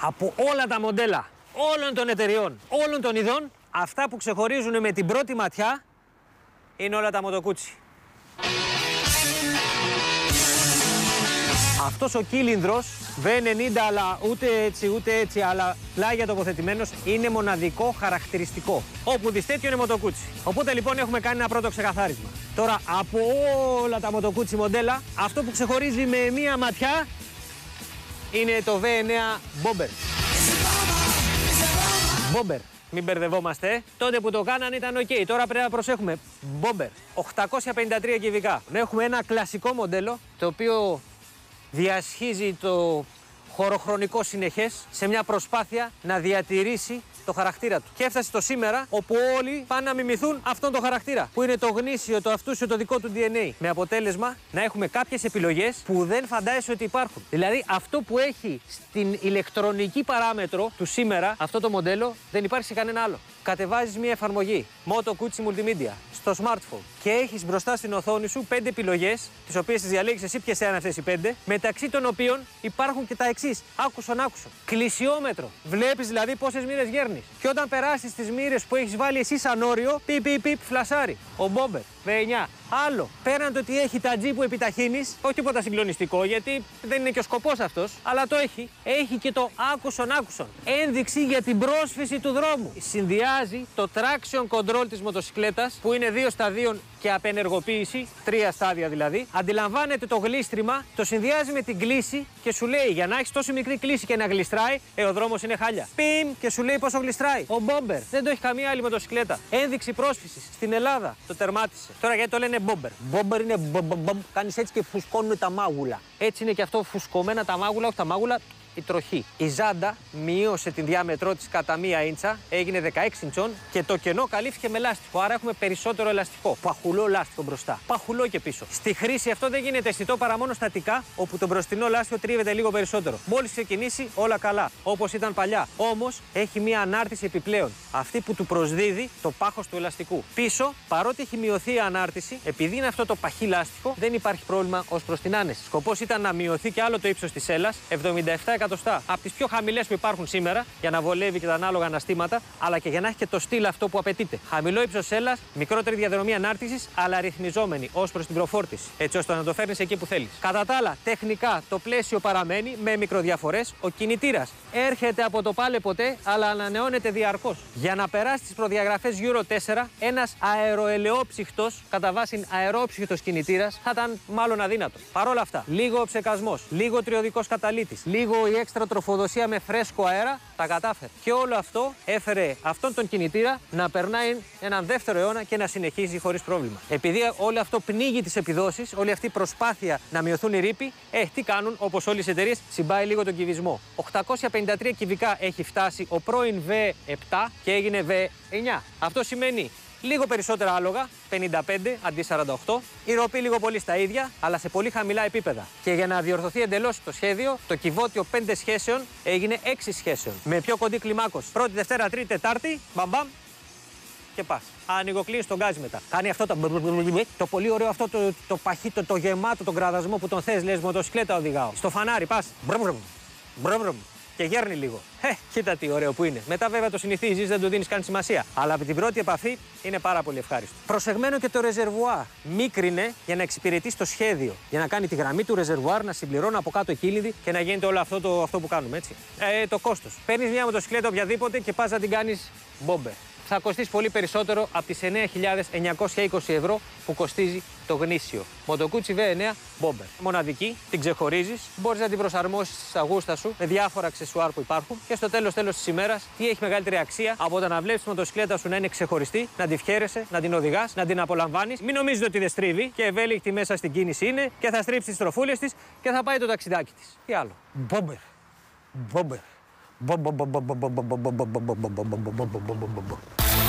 Από όλα τα μοντέλα, όλων των εταιριών, όλων των ειδών, αυτά που ξεχωρίζουν με την πρώτη ματιά είναι όλα τα μοτοκούτσι. Αυτός ο κύλινδρος V90 αλλά ούτε έτσι ούτε έτσι αλλά πλάγια τοποθετημένος είναι μοναδικό χαρακτηριστικό. Όπου δεις τέτοιο είναι μοτοκούτσι. Οπότε λοιπόν έχουμε κάνει ένα πρώτο ξεκαθάρισμα. Τώρα από όλα τα μοτοκούτσι μοντέλα αυτό που ξεχωρίζει με μία ματιά είναι το V9 Bomber. Bomber. Μην μπερδευόμαστε. Τότε που το κάνανε ήταν ok. Τώρα πρέπει να προσέχουμε. Bomber. 853 κυβικά. Έχουμε ένα κλασικό μοντέλο το οποίο διασχίζει το χωροχρονικό συνεχές σε μια προσπάθεια να διατηρήσει το χαρακτήρα του. Και έφτασε το σήμερα όπου όλοι πάνε να μιμηθούν αυτόν τον χαρακτήρα. Που είναι το γνήσιο, το αυτούσιο, το δικό του DNA. Με αποτέλεσμα να έχουμε κάποιες επιλογές που δεν φαντάζεσαι ότι υπάρχουν. Δηλαδή αυτό που έχει στην ηλεκτρονική παράμετρο του σήμερα αυτό το μοντέλο δεν υπάρχει σε κανένα άλλο. Κατεβάζεις μια εφαρμογή Moto Gucci Multimedia στο smartphone και έχεις μπροστά στην οθόνη σου πέντε επιλογές, τις οποίες τις διαλέγεις εσύ ποιες είναι αυτές οι πέντε, μεταξύ των οποίων υπάρχουν και τα εξής. Άκουσον, άκουσον. Κλεισιόμετρο. Βλέπεις δηλαδή πόσες μοίρες γέρνει. Και όταν περάσεις τις μοίρες που έχεις βάλει εσύ σαν όριο, πιπ, πιπ, πιπ, φλασάρι. Ο Μπόμπερ, V9. Άλλο. Πέραν το ότι έχει τα G που επιταχύνεις, όχι τίποτα συγκλονιστικό γιατί δεν είναι και ο σκοπός αυτός, αλλά το έχει. Έχει και το άκουσον, άκουσον. Ένδειξη για την πρόσφυση του δρόμου. Συνδυάζει το traction control της μοτοσυκλέτας που είναι δύο σταδίων και απενεργοποίηση, τρία στάδια δηλαδή. Αντιλαμβάνεται το γλίστριμα, το συνδυάζει με την κλίση και σου λέει για να έχεις τόσο μικρή κλίση και να γλιστράει, ε, ο δρόμος είναι χάλια. Πιμ και σου λέει πόσο γλιστράει. Ο Μπόμπερ δεν το έχει καμία άλλη μοτοσυκλέτα. Ένδειξη πρόσφυσης στην Ελλάδα το τερμάτισε. Τώρα γιατί το λένε Μπόμπερ. Μπόμπερ είναι μπομπομ, κάνεις έτσι και φουσκώνουν τα μάγουλα. Έτσι είναι και αυτό φουσκωμένα τα μάγουλα, όχι τα μάγουλα, η τροχή. Η Ζάντα μείωσε την διάμετρό της κατά μία ίντσα, έγινε 16 ιντσών και το κενό καλύφθηκε με λάστιχο. Άρα έχουμε περισσότερο ελαστικό. Παχουλό λάστιχο μπροστά. Παχουλό και πίσω. Στη χρήση αυτό δεν γίνεται αισθητό παρά μόνο στατικά, όπου το μπροστινό λάστιχο τρίβεται λίγο περισσότερο. Μόλις ξεκινήσει, όλα καλά. Όπως ήταν παλιά. Όμως έχει μία ανάρτηση επιπλέον. Αυτή που του προσδίδει το πάχος του ελαστικού. Πίσω, παρότι έχει μειωθεί η ανάρτηση, επειδή είναι αυτό το παχύ λάστιχο, δεν υπάρχει πρόβλημα ως προς την άνεση. Σκοπός ήταν να μειωθεί και άλλο το ύψος της έλας, 77 εκατοστά. Από τις πιο χαμηλές που υπάρχουν σήμερα για να βολεύει και τα ανάλογα αναστήματα, αλλά και για να έχει και το στυλ αυτό που απαιτείται. Χαμηλό ύψος έλα, μικρότερη διαδρομή ανάρτησης, αλλά ρυθμιζόμενη ως προς την προφόρτιση. Έτσι ώστε να το φέρνεις εκεί που θέλεις. Κατά τα άλλα, τεχνικά το πλαίσιο παραμένει με μικροδιαφορές. Ο κινητήρας έρχεται από το πάλε ποτέ, αλλά ανανεώνεται διαρκώς. Για να περάσει τις προδιαγραφές Euro 4, ένας αεροελαιόψυχτος, κατά βάση αερόψυχτος κινητήρας, θα ήταν μάλλον αδύνατο. Παρ' όλα αυτά, λίγο ψεκασμός, λίγο τριωδικός καταλήτης, λίγο η έξτρα τροφοδοσία με φρέσκο αέρα, τα κατάφερε. Και όλο αυτό έφερε αυτόν τον κινητήρα να περνάει έναν δεύτερο αιώνα και να συνεχίζει χωρίς πρόβλημα. Επειδή όλο αυτό πνίγει τις επιδόσεις, όλη αυτή η προσπάθεια να μειωθούν οι ρήποι, ε, τι κάνουν όπως όλες οι εταιρείες, συμπάει λίγο τον κυβισμό. 853 κυβικά έχει φτάσει ο πρώην V7 και έγινε V9. Αυτό σημαίνει λίγο περισσότερα άλογα, 55 αντί 48. Η ροπή λίγο πολύ στα ίδια, αλλά σε πολύ χαμηλά επίπεδα. Και για να διορθωθεί εντελώς το σχέδιο, το κυβότιο 5 σχέσεων έγινε 6 σχέσεων. Με πιο κοντή κλιμάκος. Πρώτη, Δευτέρα, Τρίτη, Τετάρτη, μπαμπαμ και πας. Ανοιγοκλίνει τον γκάζι μετά. Κάνει αυτό το. Το πολύ ωραίο αυτό το, το παχύτο, το γεμάτο, τον κραδασμό που τον θες, λες μοτοσυκλέτα οδηγάω. Στο φανάρι πας. Μπρεβρεβ και γέρνει λίγο. Ε, κοίτα τι ωραίο που είναι. Μετά βέβαια το συνηθίζεις, δεν του δίνεις καν σημασία. Αλλά από την πρώτη επαφή είναι πάρα πολύ ευχάριστο. Προσεγμένο και το ρεζερβουάρ. Μίκρυνε για να εξυπηρετείς το σχέδιο. Για να κάνει τη γραμμή του ρεζερβουάρ, να συμπληρώνει από κάτω κύλιδη και να γίνεται όλο αυτό, το, αυτό που κάνουμε, έτσι. Ε, το κόστος. Παίρνεις μια μοτοσυκλέτα οποιαδήποτε και πας να την κάνεις μπόμπε θα κοστίσει πολύ περισσότερο από τις 9.920 ευρώ που κοστίζει το γνήσιο. Μοτοκούτσι V9 Bomber. Μοναδική, την ξεχωρίζεις, μπορείς να την προσαρμόσεις στα γούστα σου με διάφορα αξεσουάρ που υπάρχουν και στο τέλος τέλος της ημέρας τι έχει μεγαλύτερη αξία από το να βλέπεις τη μοτοσυκλέτα σου να είναι ξεχωριστή, να τη φτιέρεσαι, να την οδηγάς, να την απολαμβάνεις. Μην νομίζετε ότι δεν στρίβει και ευέλικτη μέσα στην κίνηση είναι και θα στρίψει τις τροφούλες της και θα πάει το ταξιδάκι της. Τι άλλο; Bomber. Bomber. ба ба ба ба ба ба ба ба ба ба ба ба ба ба ба ба ба ба